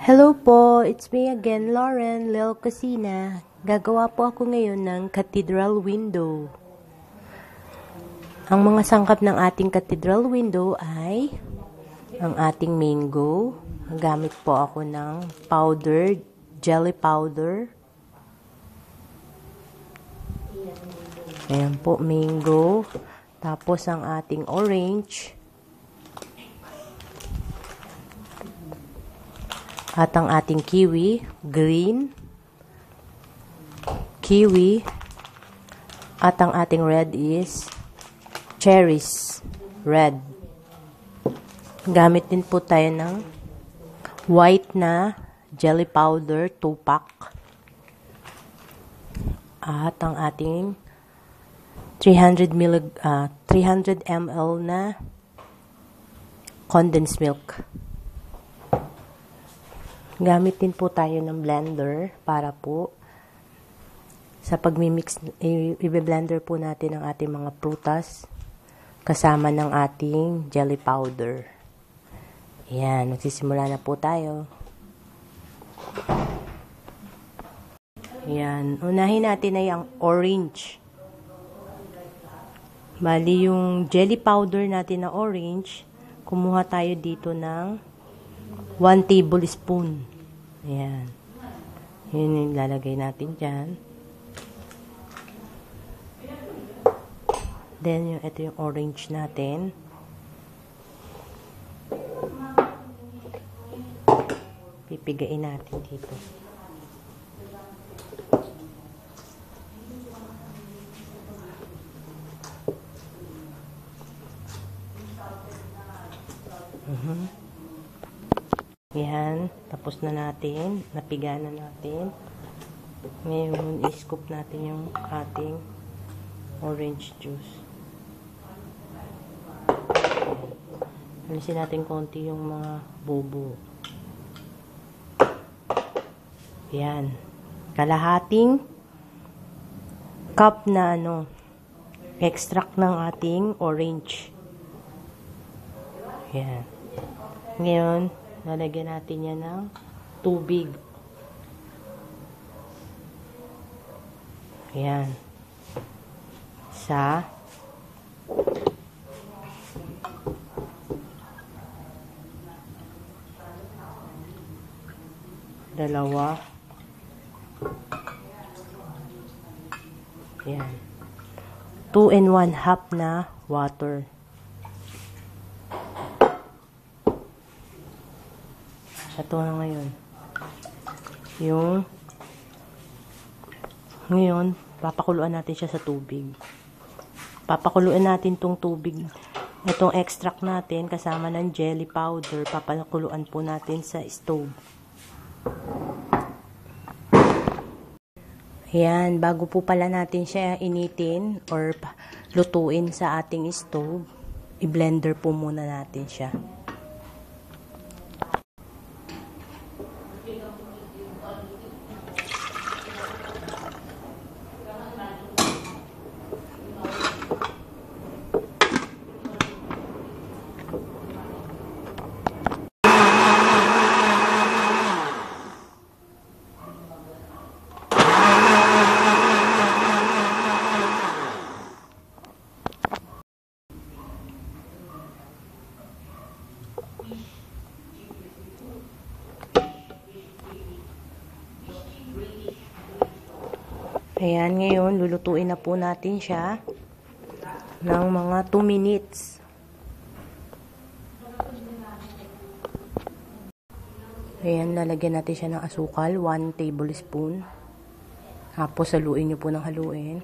Hello po, it's me again, Lauren Lil Casina. Gagawa po ako ngayon ng cathedral window. Ang mga sangkap ng ating cathedral window ay ang ating mango. Gamit po ako ng powder, jelly powder. Ayan po, mango. Tapos ang ating orange. At ang ating kiwi, green, kiwi, at ang ating red is cherries, red. Gamit din po tayo ng white na jelly powder, 2 pack. At ang ating 300 ml, uh, 300 ml na condensed milk. Gamit din po tayo ng blender para po sa pagmimix, i-blender po natin ang ating mga prutas kasama ng ating jelly powder. Yan, magsisimula na po tayo. Yan, unahin natin ay ang orange. Bali yung jelly powder natin na orange, kumuha tayo dito ng 1 tablespoon. Ayan. Yun yung lalagay natin dyan. Then, yung, ito yung orange natin. Pipigain natin dito. Uh-huh. Yan. Tapos na natin. Napiga na natin. Ngayon, i-scoop natin yung ating orange juice. Alisin natin konti yung mga bobo. Yan. Kalahating cup na ano, extract ng ating orange. Yan. Ngayon, lalagyan natin yan ng tubig. Yan. Sa dalawa yan 2 and 1 half na water ito na ngayon. Yung ngayon papakuluan natin siya sa tubig. Papakuluan natin tong tubig itong extract natin kasama ng jelly powder papakuluan po natin sa stove. Ayan, bago po pala natin siya initin or lutuin sa ating stove, i-blender po muna natin siya. Ayan, ngayon, lulutuin na po natin siya ng mga 2 minutes. Ayan, lalagyan natin siya ng asukal, 1 tablespoon. Tapos, haluin nyo po ng haluin.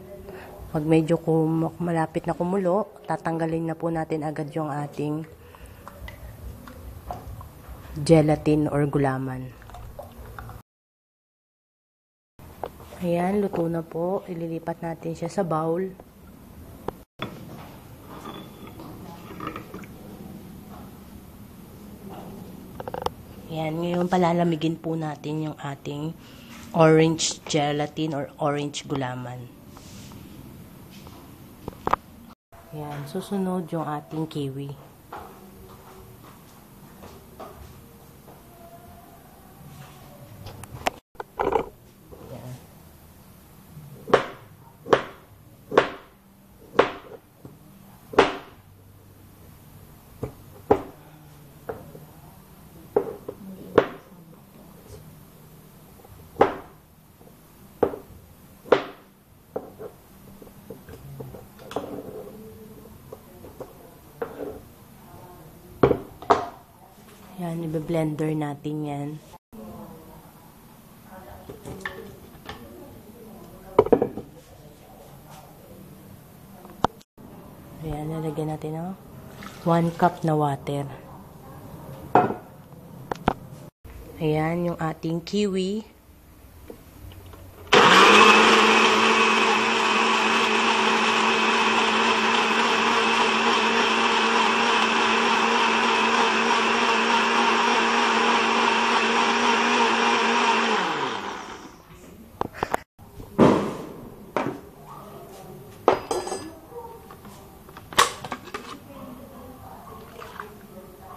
Pag medyo kum malapit na kumulo, tatanggalin na po natin agad yung ating gelatin or gulaman. Ayan, luto na po. Ililipat natin siya sa bowl. Ayan, ngayon palalamigin po natin yung ating orange gelatin or orange gulaman. Ayan, susunod yung ating kiwi. Yan, ibe-blender natin yan. Ayan, lalagyan natin ng 1 cup na water. Ayan, yung ating kiwi.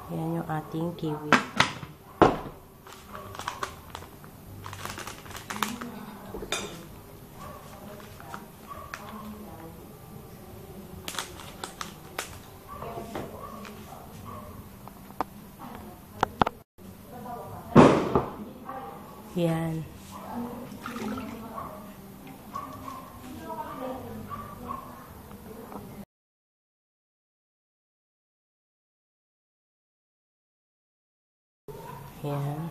Ayan yung ating kiwi. Yan. Yan.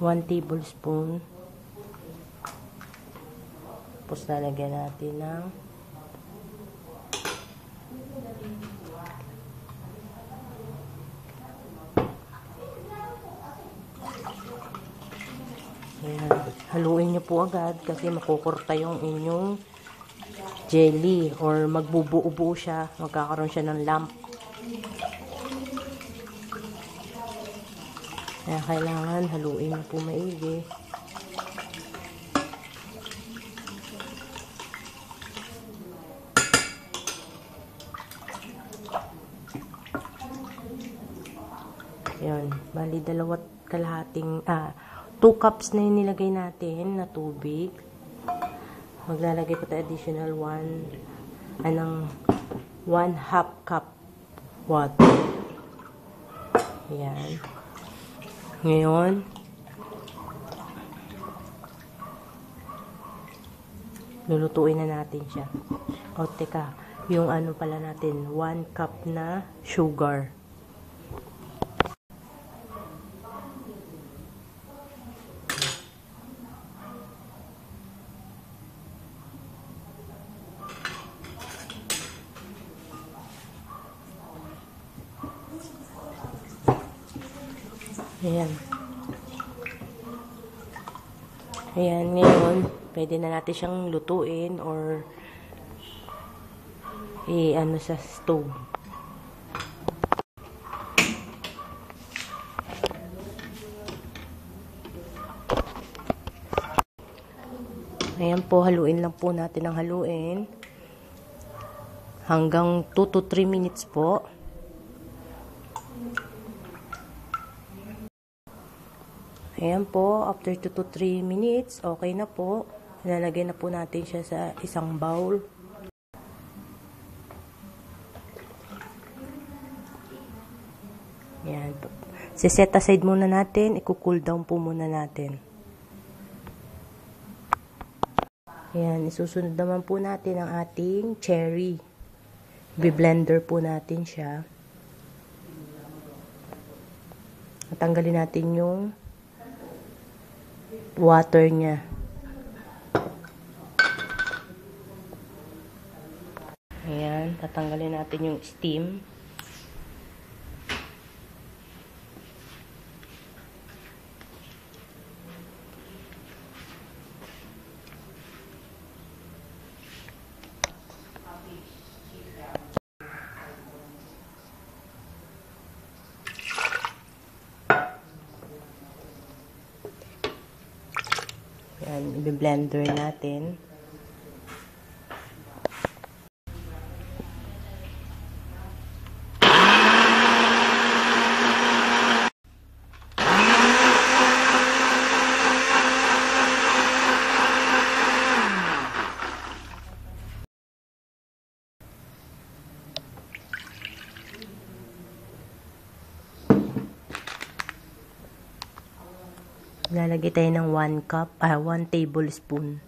One tablespoon. Tapos lalagyan natin ng Ayan. Haluin niyo po agad kasi makukurta yung inyong jelly or magbubuo-buo siya. Magkakaroon siya ng lump. Kaya kailangan haluin niyo po maigi. Yan. Bali, dalawat kalahating, ah, 2 cups na yung nilagay natin na tubig. Maglalagay pa tayo additional 1, anong, 1 half cup water. Yan. Ngayon, lulutuin na natin siya. O, teka, yung ano pala natin, 1 cup na sugar. Ayan. Ayan, ngayon, pwede na natin siyang lutuin or i-ano sa stove. Ayan po, haluin lang po natin ang haluin. Hanggang 2 to 3 minutes po. Ayan po, after 2 to 3 minutes, okay na po. Lalagay na po natin siya sa isang bowl. Ayan po. Siset aside muna natin, i-cool down po muna natin. Ayan, isusunod naman po natin ang ating cherry. Bi-blender po natin siya. Natanggalin natin yung water niya. Tatanggalin natin yung steam. Yan, i-blender natin. Tayo ng 1 cup, ah, 1 tablespoon.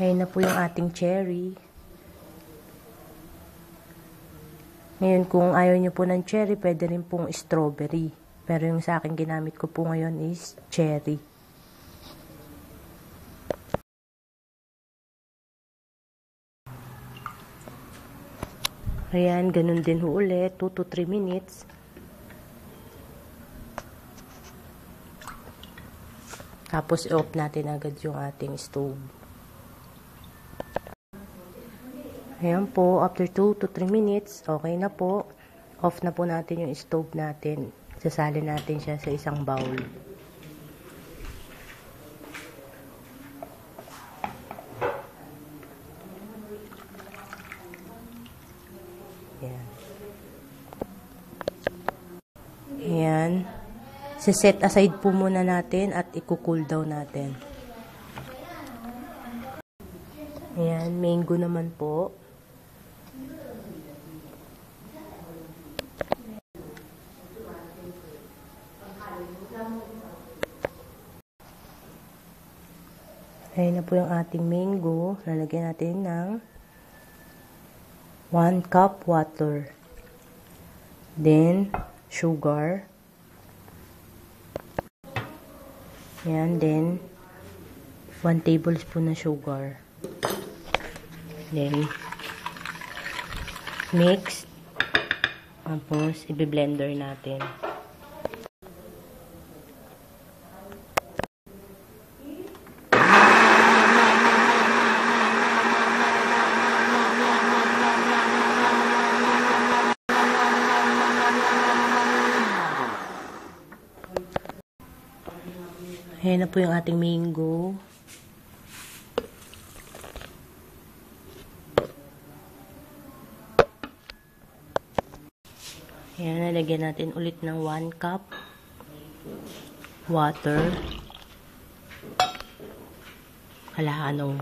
Ayan na po yung ating cherry. Ngayon, kung ayaw nyo po ng cherry, pwede rin pong strawberry. Pero yung sa akin ginamit ko po ngayon is cherry. Ayan, ganun din ulit. 2 to 3 minutes. Tapos, i-off natin agad yung ating stove. Ayan po, after 2 to 3 minutes, okay na po. Off na po natin yung stove natin. Sasali natin siya sa isang bowl. Ayan. Ayan. set aside po muna natin at i-cool down natin. Ayan, mango naman po. Ayan na po yung ating mango. Lalagyan natin ng 1 cup water. Then, sugar. Ayan, then, 1 tablespoon na sugar. Then, mix. Tapos, i-blender natin. Ayan na po yung ating mango. Ayan, nalagyan natin ulit ng 1 cup water. Hala, ano,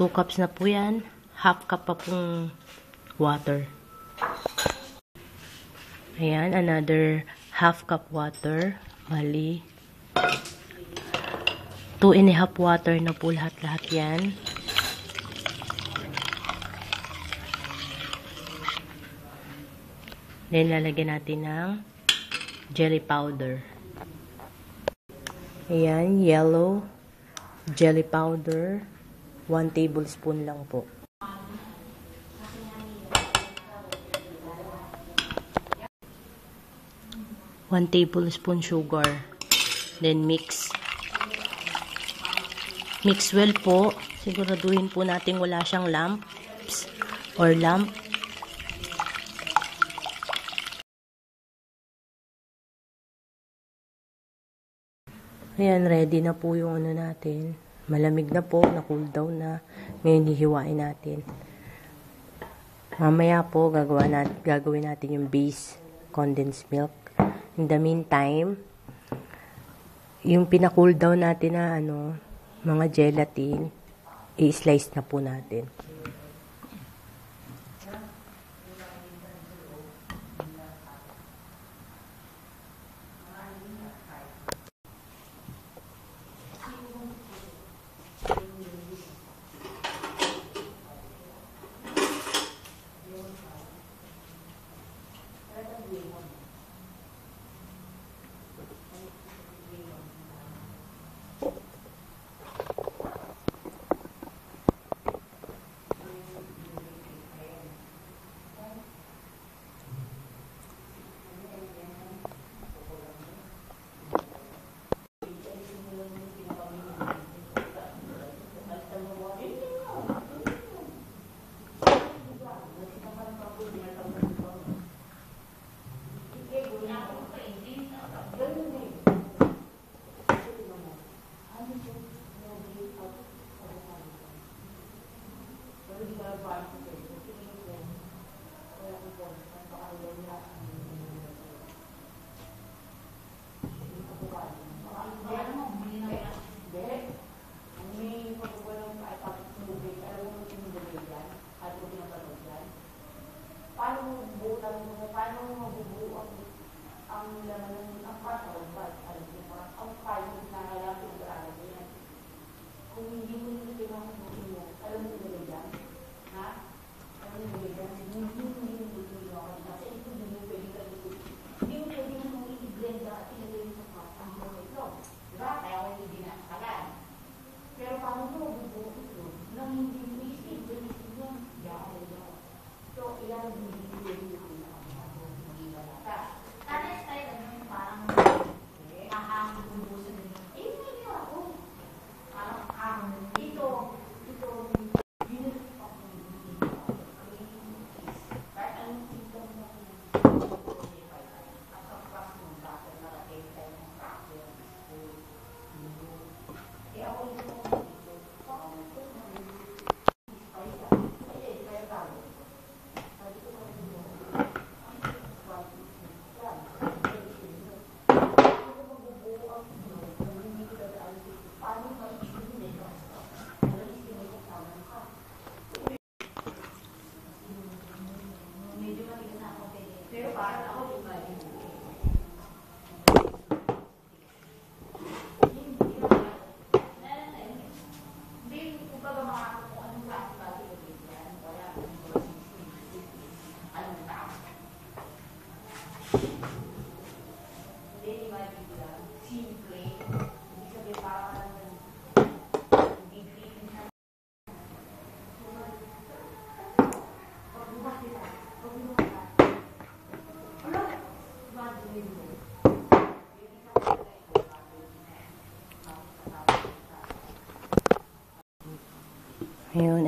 2 cups na po yan. Half cup pa pong water. Ayan, another half cup water. Bali, 2 and a half water na po lahat-lahat yan. Then, lalagyan natin ng jelly powder. Ayan, yellow jelly powder. 1 tablespoon lang po. One tablespoon sugar. Then mix. Mix well po. Siguraduhin po natin wala siyang lumps or lump. Ayan, ready na po yung ano natin. Malamig na po, na-cool down na. Ngayon, hihiwain natin. Mamaya po, gagawa nat gagawin natin yung base condensed milk. In the meantime, yung pina-cool down natin na ano, mga gelatin, i-slice na po natin.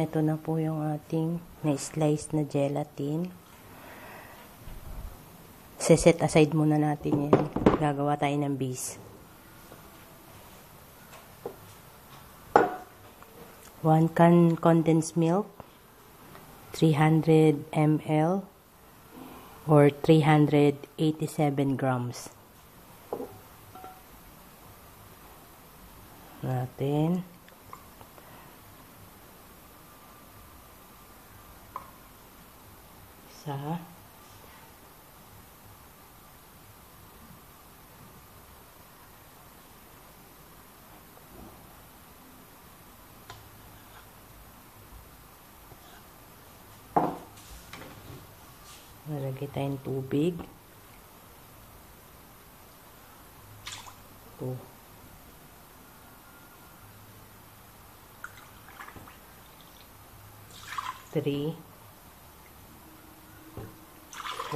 Ito na po yung ating na-slice na gelatin. Seset aside muna natin yan. Gagawa tayo ng base. 1 can condensed milk, 300 ml, or 387 grams. Natin. Isa. Nalagay tayong tubig. Ito. Three.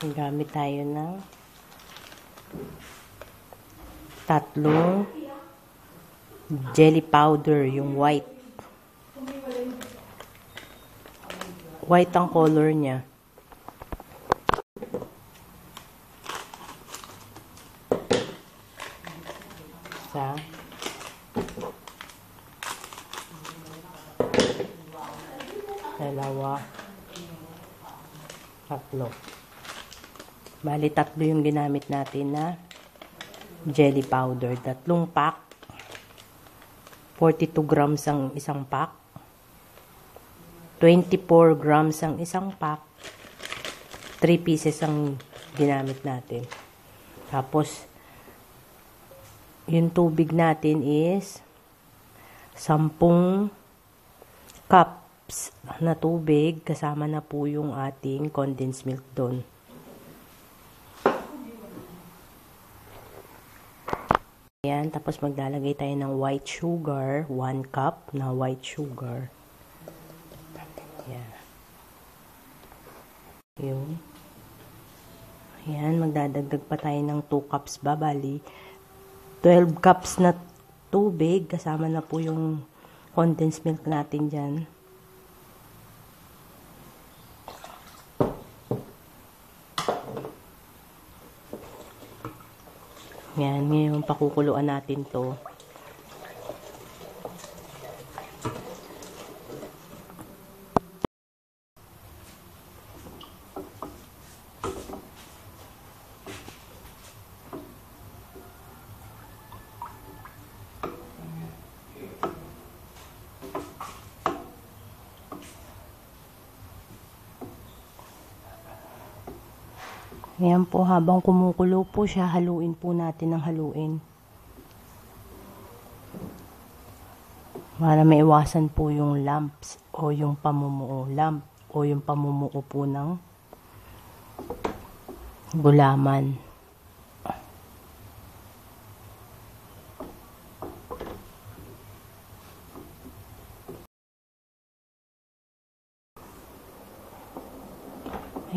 Gamit tayo ng tatlong jelly powder, yung white. White ang color niya. isa dalawa tatlo bali tatlo yung ginamit natin na jelly powder. Tatlong pack. 42 grams ang isang pack. 24 grams ang isang pack. 3 pieces ang ginamit natin. Tapos yung tubig natin is 10 cups na tubig. Kasama na po yung ating condensed milk doon. Ayan, tapos maglalagay tayo ng white sugar, 1 cup na white sugar. Ayan. Yun. Ayan, magdadagdag pa tayo ng 2 cups ba, bali 12 cups na tubig. Kasama na po yung condensed milk natin dyan. Yan, ngayon pakukuluan natin to. Ayan po, habang kumukulo po siya, haluin po natin ng haluin. Para maiwasan po yung lumps o yung pamumuo. Lump o yung pamumuo po ng gulaman.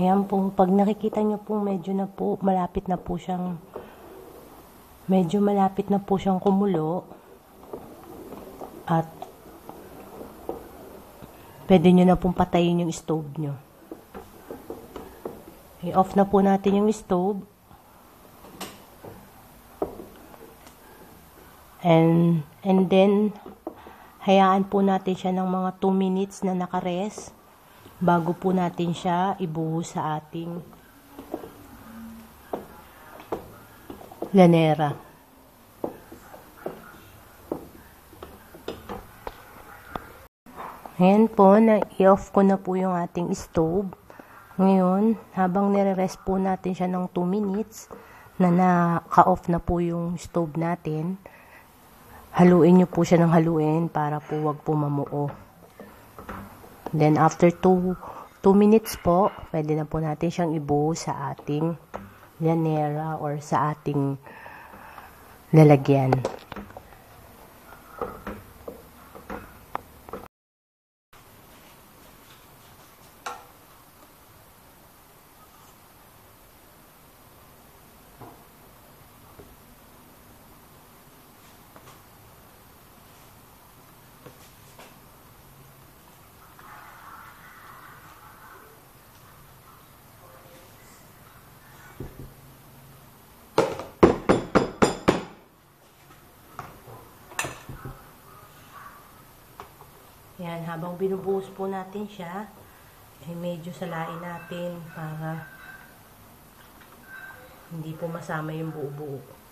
Ayan po, pag nakikita nyo po medyo na po, malapit na po siyang, medyo malapit na po siyang kumulo. At, pwede nyo na pong patayin yung stove nyo. I-off na po natin yung stove. And, and then, hayaan po natin siya ng mga 2 minutes na nakarest bago po natin siya ibuhos sa ating lanera. Ayan po, na-off ko na po yung ating stove. Ngayon, habang nire-rest po natin siya ng 2 minutes, na naka-off na po yung stove natin, haluin nyo po siya ng haluin para po wag po mamuo. Then after 2 2 minutes po, pwede na po natin siyang ibuo sa ating llanera or sa ating lalagyan. Yan, habang binubuhos po natin siya, ay medyo salain natin para hindi po masama yung buo-buo.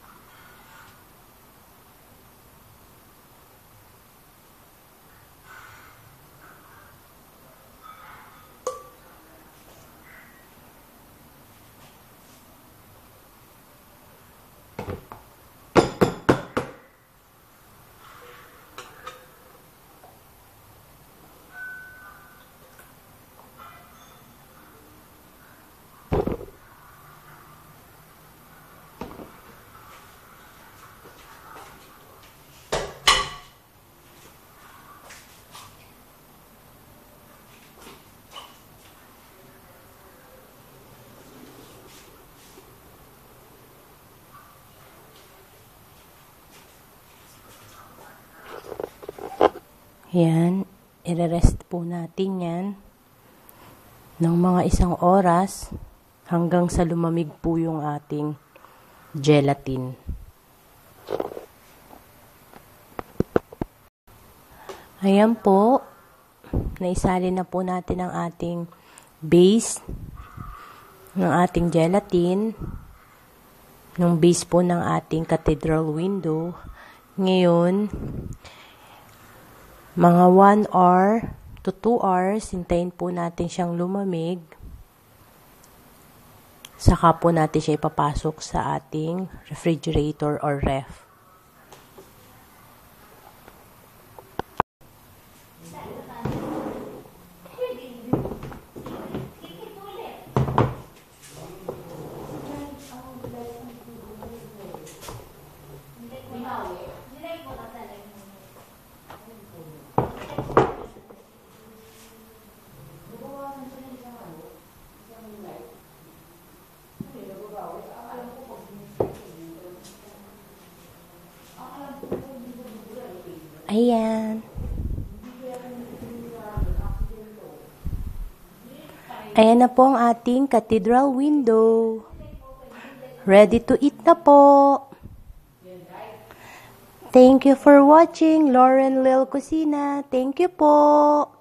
Yan, i-rest po natin yan ng mga isang oras hanggang sa lumamig po yung ating gelatin. Ayan po, naisali na po natin ang ating base ng ating gelatin, ng base po ng ating cathedral window. Ngayon, mga 1 hour to 2 hours, hintayin po natin siyang lumamig. Saka po natin siya ipapasok sa ating refrigerator or ref. Ayan. Ayan na po ang ating cathedral window. Ready to eat na po. Thank you for watching Lauren Lil Kusina. Thank you po.